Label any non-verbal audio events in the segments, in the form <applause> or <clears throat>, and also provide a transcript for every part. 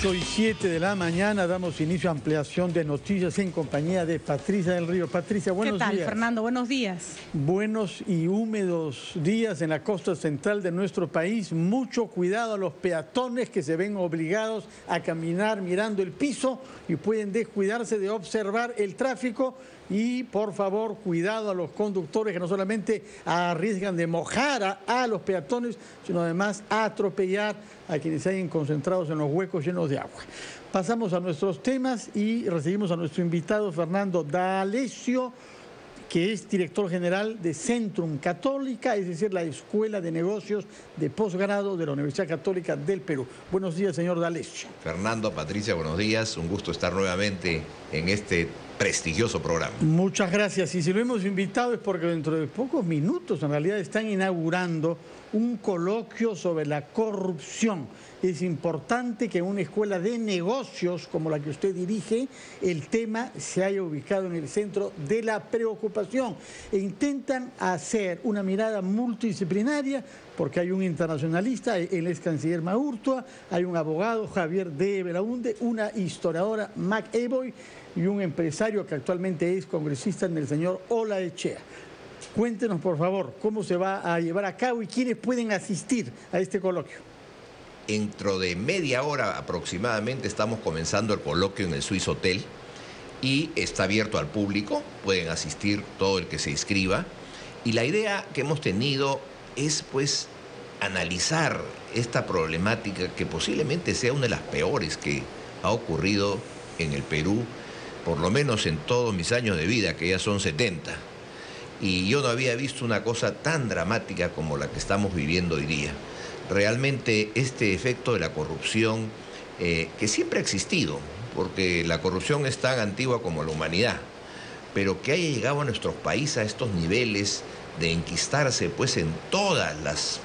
8 y 7 de la mañana damos inicio a ampliación de noticias en compañía de Patricia del Río. Patricia, buenos días. ¿Qué tal, Fernando? Buenos días. Buenos y húmedos días en la costa central de nuestro país. Mucho cuidado a los peatones que se ven obligados a caminar mirando el piso y pueden descuidarse de observar el tráfico y por favor cuidado a los conductores que no solamente arriesgan de mojar a, los peatones, sino además atropellar a quienes se hayan concentrados en los huecos llenos de agua. Pasamos a nuestros temas y recibimos a nuestro invitado Fernando D'Alessio, que es director general de Centrum Católica, es decir, la Escuela de Negocios de Posgrado de la Universidad Católica del Perú. Buenos días, señor D'Alessio. Fernando, Patricia, buenos días. Un gusto estar nuevamente en este prestigioso programa. Muchas gracias. Y si lo hemos invitado es porque dentro de pocos minutos en realidad están inaugurando un coloquio sobre la corrupción. Es importante que en una escuela de negocios como la que usted dirige, el tema se haya ubicado en el centro de la preocupación. E intentan hacer una mirada multidisciplinaria porque hay un internacionalista, el ex canciller Maurtua, hay un abogado, Javier de Belaunde, una historiadora, Mac Eboy, y un empresario que actualmente es congresista en el señor Ola Echea. Cuéntenos, por favor, cómo se va a llevar a cabo y quiénes pueden asistir a este coloquio. Dentro de media hora aproximadamente estamos comenzando el coloquio en el Swiss Hotel y está abierto al público, pueden asistir todo el que se inscriba. Y la idea que hemos tenido es pues analizar esta problemática que posiblemente sea una de las peores que ha ocurrido en el Perú por lo menos en todos mis años de vida, que ya son 70. Y yo no había visto una cosa tan dramática como la que estamos viviendo hoy día. Realmente este efecto de la corrupción, eh, que siempre ha existido, porque la corrupción es tan antigua como la humanidad, pero que haya llegado a nuestros países a estos niveles de enquistarse pues en todas las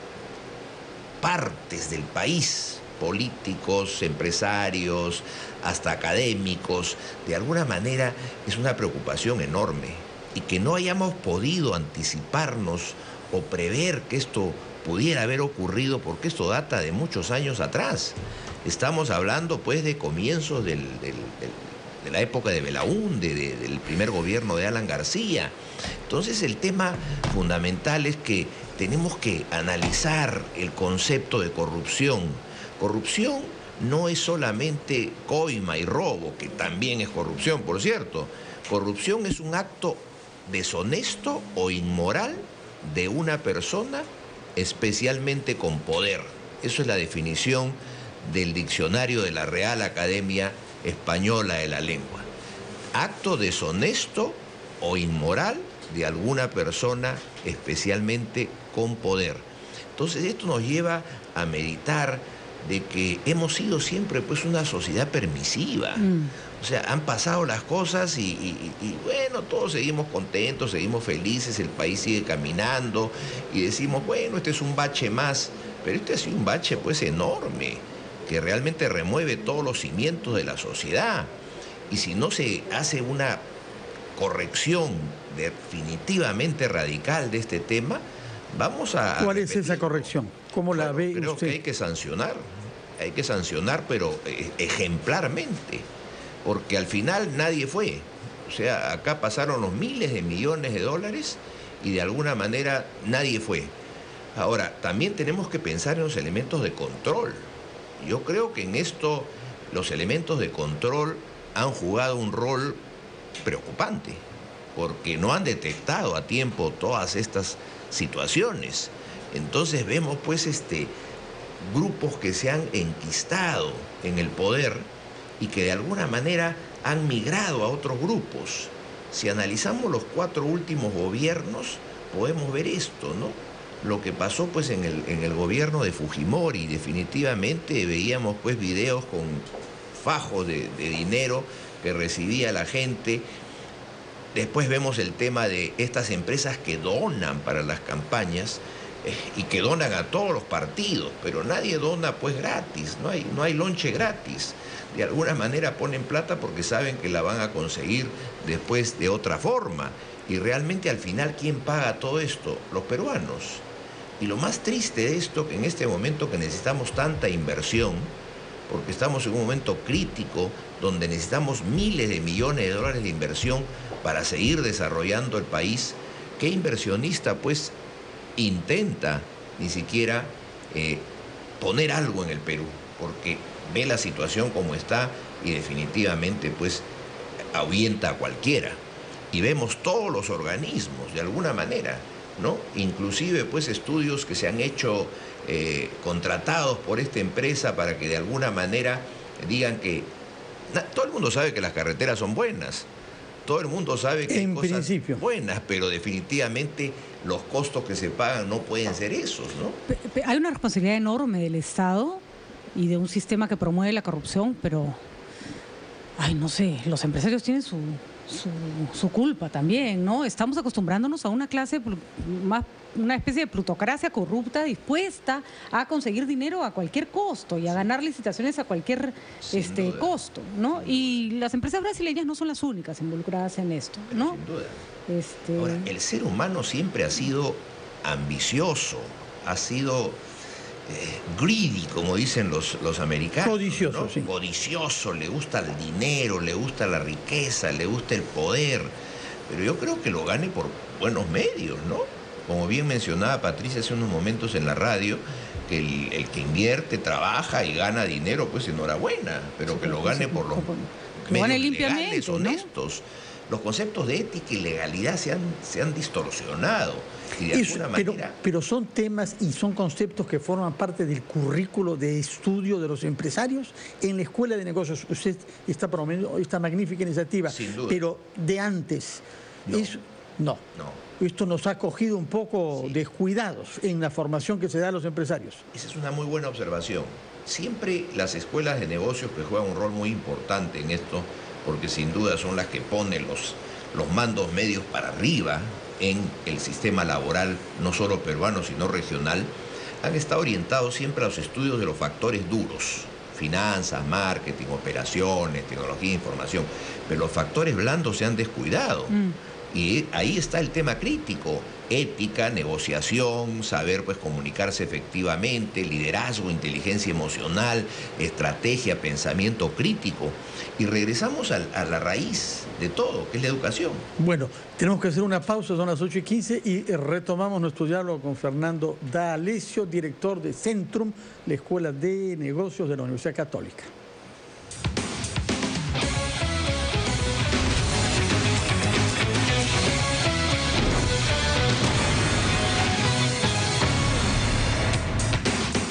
partes del país, políticos, empresarios, hasta académicos, de alguna manera es una preocupación enorme. Y que no hayamos podido anticiparnos o prever que esto pudiera haber ocurrido, porque esto data de muchos años atrás. Estamos hablando pues de comienzos de la época de Belaúnde, del primer gobierno de Alan García. Entonces el tema fundamental es que tenemos que analizar el concepto de corrupción Corrupción no es solamente coima y robo, que también es corrupción, por cierto. Corrupción es un acto deshonesto o inmoral de una persona, especialmente con poder. Eso es la definición del diccionario de la Real Academia Española de la Lengua. Acto deshonesto o inmoral de alguna persona, especialmente con poder. Entonces esto nos lleva a meditar de que hemos sido siempre pues una sociedad permisiva. Mm. O sea, han pasado las cosas y, bueno, todos seguimos contentos, seguimos felices, el país sigue caminando y decimos, bueno, este es un bache más, pero este ha sido un bache pues enorme, que realmente remueve todos los cimientos de la sociedad. Y si no se hace una corrección definitivamente radical de este tema, vamos a... ¿Cuál es esa corrección? ¿Cómo la ve creo que hay que sancionar, hay que sancionar, pero eh, ejemplarmente, porque al final nadie fue. O sea, acá pasaron los miles de millones de dólares y de alguna manera nadie fue. Ahora, también tenemos que pensar en los elementos de control. Yo creo que en esto los elementos de control han jugado un rol preocupante, porque no han detectado a tiempo todas estas situaciones. Entonces vemos pues este, grupos que se han enquistado en el poder y que de alguna manera han migrado a otros grupos. Si analizamos los cuatro últimos gobiernos, podemos ver esto, ¿no? Lo que pasó pues en el, en el gobierno de Fujimori, definitivamente veíamos pues videos con fajos de, de dinero que recibía la gente. Después vemos el tema de estas empresas que donan para las campañas y que donan a todos los partidos, pero nadie dona pues gratis, no hay, no hay lonche gratis. De alguna manera ponen plata porque saben que la van a conseguir después de otra forma. Y realmente al final, ¿quién paga todo esto? Los peruanos. Y lo más triste de esto, que en este momento que necesitamos tanta inversión, porque estamos en un momento crítico donde necesitamos miles de millones de dólares de inversión para seguir desarrollando el país, ¿qué inversionista pues intenta ni siquiera eh, poner algo en el Perú? Porque ve la situación como está y definitivamente pues ahuyenta a cualquiera. Y vemos todos los organismos, de alguna manera, ¿no? Inclusive pues estudios que se han hecho eh, contratados por esta empresa para que de alguna manera digan que todo el mundo sabe que las carreteras son buenas, todo el mundo sabe que en hay cosas buenas, pero definitivamente los costos que se pagan no pueden ser esos, ¿no? Hay una responsabilidad enorme del Estado y de un sistema que promueve la corrupción, pero, ay, no sé, los empresarios tienen su, su, culpa también, ¿no? Estamos acostumbrándonos a una clase más una especie de plutocracia corrupta dispuesta a conseguir dinero a cualquier costo y a ganar licitaciones a cualquier este costo, ¿no? Y las empresas brasileñas no son las únicas involucradas en esto, ¿no? Sin duda. Este... Ahora, el ser humano siempre ha sido ambicioso, ha sido greedy, como dicen los, los americanos. Codicioso, sí. Codicioso, le gusta el dinero, le gusta la riqueza, le gusta el poder. Pero yo creo que lo gane por buenos medios, ¿no? Como bien mencionaba Patricia hace unos momentos en la radio, que el, que invierte, trabaja y gana dinero, pues enhorabuena, pero que lo gane por los medios legales, honestos. Los conceptos de ética y legalidad se han, se han distorsionado pero, son temas y son conceptos que forman parte del currículo de estudio de los empresarios en la Escuela de Negocios. Usted está promoviendo esta magnífica iniciativa, pero de antes. No. no. Esto nos ha cogido un poco descuidados en la formación que se da a los empresarios. Esa es una muy buena observación. Siempre las escuelas de negocios que juegan un rol muy importante en esto, porque sin duda son las que ponen los, los mandos medios para arriba en el sistema laboral, no solo peruano, sino regional, han estado orientados siempre a los estudios de los factores duros, finanzas, marketing, operaciones, tecnología información, pero los factores blandos se han descuidado. Mm. Y ahí está el tema crítico, ética, negociación, saber pues comunicarse efectivamente, liderazgo, inteligencia emocional, estrategia, pensamiento crítico. Y regresamos a, la raíz de todo, que es la educación. Bueno, tenemos que hacer una pausa, son las 8 y 15 y retomamos nuestro diálogo con Fernando D'Alessio, director de Centrum, la Escuela de Negocios de la Universidad Católica.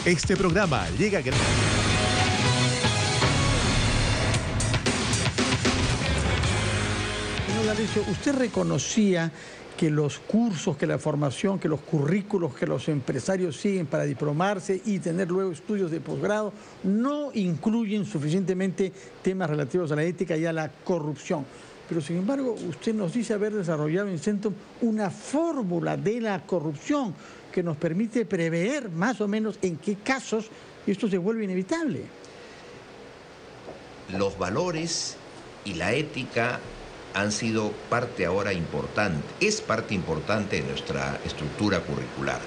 Este programa llega gracias. usted reconocía que los cursos, que la formación, que los currículos que los empresarios siguen para diplomarse y tener luego estudios de posgrado no incluyen suficientemente temas relativos a la ética y a la corrupción. Pero sin embargo, usted nos dice haber desarrollado en Centrum una fórmula de la corrupción que nos permite prever más o menos en qué casos esto se vuelve inevitable. Los valores y la ética han sido parte ahora importante, es parte importante de nuestra estructura curricular.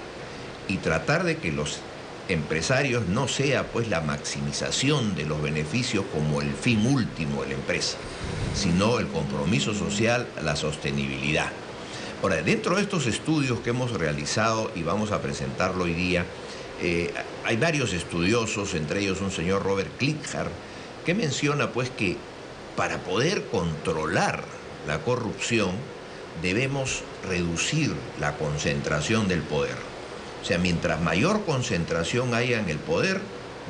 Y tratar de que los empresarios no sea pues la maximización de los beneficios como el fin último de la empresa, sino el compromiso social, la sostenibilidad. Ahora, dentro de estos estudios que hemos realizado y vamos a presentarlo hoy día, eh, hay varios estudiosos, entre ellos un señor Robert Klickhart, que menciona pues que para poder controlar la corrupción debemos reducir la concentración del poder. O sea, mientras mayor concentración haya en el poder,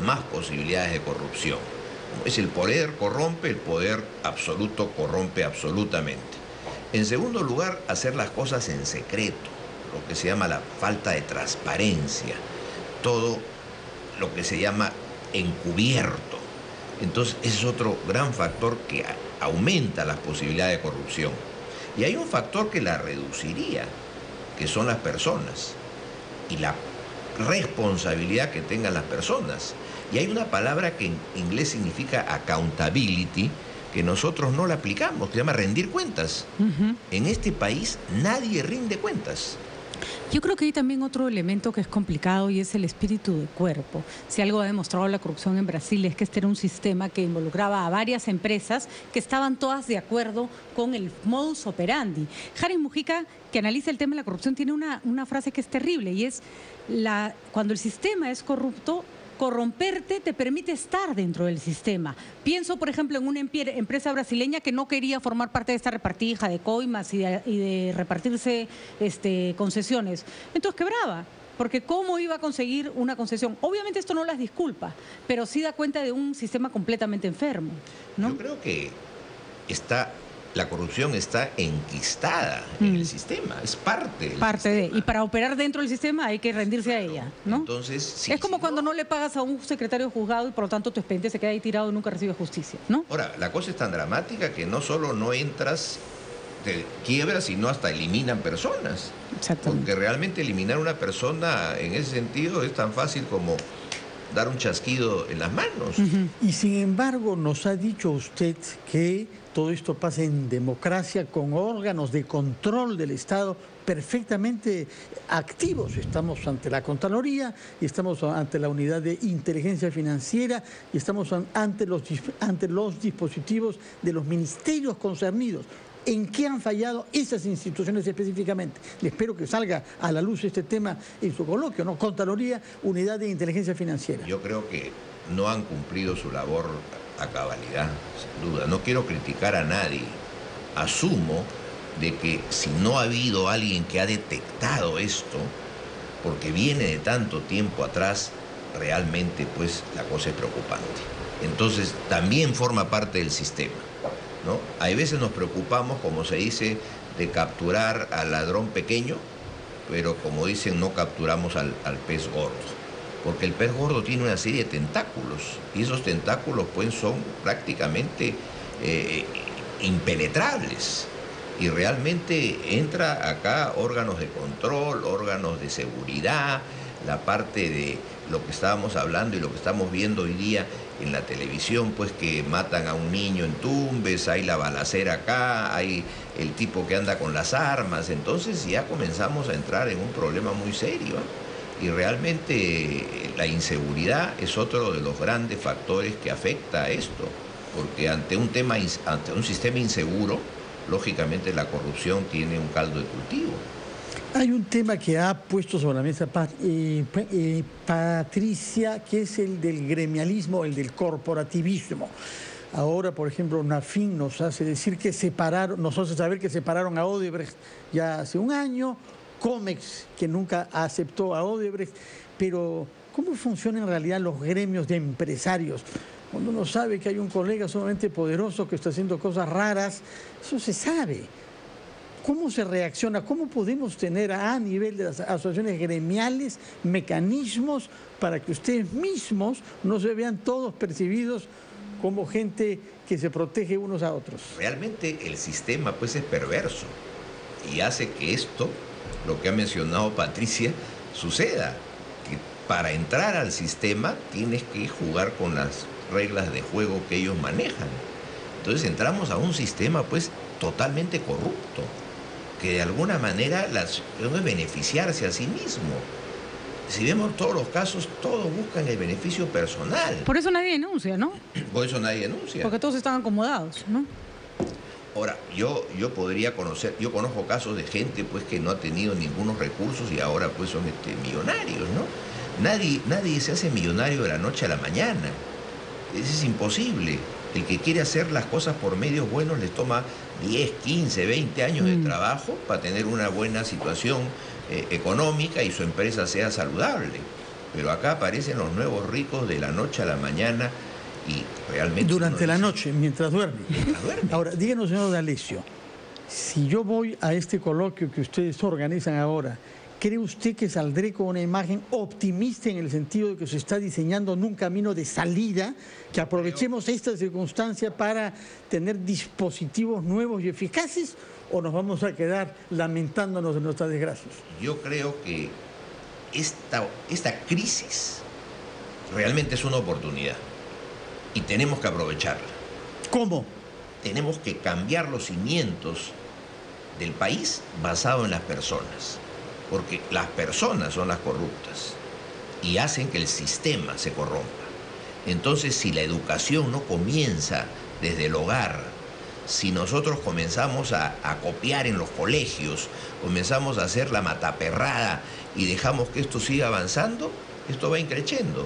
más posibilidades de corrupción. Es el poder corrompe, el poder absoluto corrompe absolutamente. En segundo lugar, hacer las cosas en secreto, lo que se llama la falta de transparencia, todo lo que se llama encubierto. Entonces, ese es otro gran factor que aumenta las posibilidades de corrupción. Y hay un factor que la reduciría, que son las personas y la responsabilidad que tengan las personas. Y hay una palabra que en inglés significa accountability, que nosotros no la aplicamos, que se llama rendir cuentas. En este país nadie rinde cuentas. Yo creo que hay también otro elemento que es complicado y es el espíritu de cuerpo. Si algo ha demostrado la corrupción en Brasil es que este era un sistema que involucraba a varias empresas que estaban todas de acuerdo con el modus operandi. Jari Mujica, que analiza el tema de la corrupción, tiene una, una frase que es terrible y es la, cuando el sistema es corrupto, corromperte te permite estar dentro del sistema. Pienso, por ejemplo, en una empresa brasileña que no quería formar parte de esta repartija de coimas y de, repartirse este, concesiones. Entonces quebraba. Porque ¿cómo iba a conseguir una concesión? Obviamente esto no las disculpa, pero sí da cuenta de un sistema completamente enfermo. Yo creo que está la corrupción está enquistada en el mm. sistema, es parte del Parte de, y para operar dentro del sistema hay que rendirse a ella, ¿no? Entonces, es como cuando no... le pagas a un secretario juzgado y por lo tanto tu expediente se queda ahí tirado y nunca recibe justicia, ¿no? Ahora, la cosa es tan dramática que no solo no entras de quiebra, sino hasta eliminan personas. Porque realmente eliminar una persona en ese sentido es tan fácil como dar un chasquido en las manos. Y sin embargo, nos ha dicho usted que todo esto pasa en democracia con órganos de control del Estado perfectamente activos. Estamos ante la Contraloría y estamos ante la unidad de inteligencia financiera y estamos ante los, ante los dispositivos de los ministerios concernidos. ¿En qué han fallado esas instituciones específicamente? espero que salga a la luz este tema en su coloquio, ¿no? Contraloría, Unidad de Inteligencia Financiera. Yo creo que no han cumplido su labor a cabalidad, sin duda. No quiero criticar a nadie. Asumo de que si no ha habido alguien que ha detectado esto, porque viene de tanto tiempo atrás, realmente pues la cosa es preocupante. Entonces también forma parte del sistema. ¿No? Hay veces nos preocupamos, como se dice, de capturar al ladrón pequeño, pero como dicen, no capturamos al, pez gordo porque el pez gordo tiene una serie de tentáculos y esos tentáculos pues son prácticamente eh, impenetrables y realmente entra acá órganos de control, órganos de seguridad, la parte de lo que estábamos hablando y lo que estamos viendo hoy día en la televisión, pues que matan a un niño en Tumbes, hay la balacera acá, hay el tipo que anda con las armas, entonces ya comenzamos a entrar en un problema muy serio. ¿eh? Y realmente la inseguridad es otro de los grandes factores que afecta a esto, porque ante un tema, ante un sistema inseguro, lógicamente la corrupción tiene un caldo de cultivo. Hay un tema que ha puesto sobre la mesa eh, eh, Patricia, que es el del gremialismo, el del corporativismo. Ahora, por ejemplo, Nafin nos hace decir que separaron, nos hace saber que separaron a Odebrecht ya hace un año, Comex, que nunca aceptó a Odebrecht, pero ¿cómo funcionan en realidad los gremios de empresarios? Cuando uno sabe que hay un colega sumamente poderoso que está haciendo cosas raras, eso se sabe. ¿Cómo se reacciona? ¿Cómo podemos tener a nivel de las asociaciones gremiales mecanismos para que ustedes mismos no se vean todos percibidos como gente que se protege unos a otros? Realmente el sistema pues es perverso y hace que esto lo que ha mencionado Patricia suceda. Que para entrar al sistema tienes que jugar con las reglas de juego que ellos manejan. Entonces entramos a un sistema pues totalmente corrupto, que de alguna manera las, es beneficiarse a sí mismo. Si vemos todos los casos, todos buscan el beneficio personal. Por eso nadie denuncia, ¿no? <clears throat> Por eso nadie denuncia. Porque todos están acomodados, ¿no? Ahora, yo, yo podría conocer, yo conozco casos de gente pues que no ha tenido ningunos recursos y ahora pues son este, millonarios, ¿no? Nadie, nadie se hace millonario de la noche a la mañana. Eso es imposible. El que quiere hacer las cosas por medios buenos les toma 10, 15, 20 años de mm. trabajo para tener una buena situación eh, económica y su empresa sea saludable. Pero acá aparecen los nuevos ricos de la noche a la mañana realmente... Durante la noche, <laughs> mientras duerme. Ahora, díganos, señor D'Alessio, si yo voy a este coloquio que ustedes organizan ahora, ¿cree usted que saldré con una imagen optimista en el sentido de que se está diseñando un camino de salida, que aprovechemos esta circunstancia para tener dispositivos nuevos y eficaces? ¿O nos vamos a quedar lamentándonos de nuestras desgracias? Yo creo que esta, esta crisis realmente es una oportunidad y tenemos que aprovecharla. ¿Cómo? Tenemos que cambiar los cimientos del país basado en las personas. Porque las personas son las corruptas y hacen que el sistema se corrompa. Entonces, si la educación no comienza desde el hogar, si nosotros comenzamos a, copiar en los colegios, comenzamos a hacer la mataperrada y dejamos que esto siga avanzando, esto va increciendo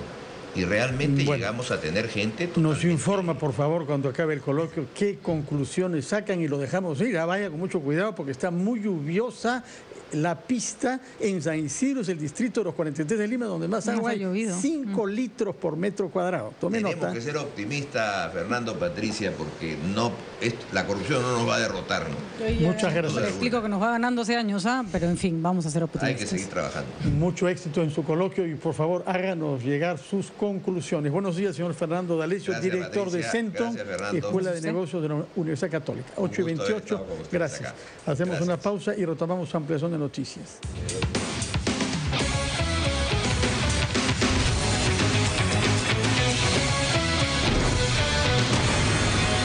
y realmente Bueno. llegamos a tener gente. Nos informa, por favor, cuando acabe el coloquio, qué conclusiones sacan y lo dejamos ir. Ah, Vaya con mucho cuidado porque está muy lluviosa la pista en San Isidro, es el distrito de los 43 de Lima, donde más agua ha hay. llovido. 5 litros por metro cuadrado. Tome Tenemos nota. que ser optimistas, Fernando Patricia, porque no, esto- la corrupción no nos va a derrotar. ¿no? Muchas Le gracias. explico que nos va ganando hace años, ¿ah? pero en fin, vamos a ser Hay optimistas. que seguir trabajando. Mucho éxito en su coloquio y por favor háganos llegar sus conclusiones. Buenos días, señor Fernando D'Alessio, director de Patricia. Centon, Gracias. Escuela de. Negocios de la Universidad Católica. Un 8 y gusto haber 28. estado con ustedes Gracias. Hacemos una pausa y retomamos ampliación de noticias.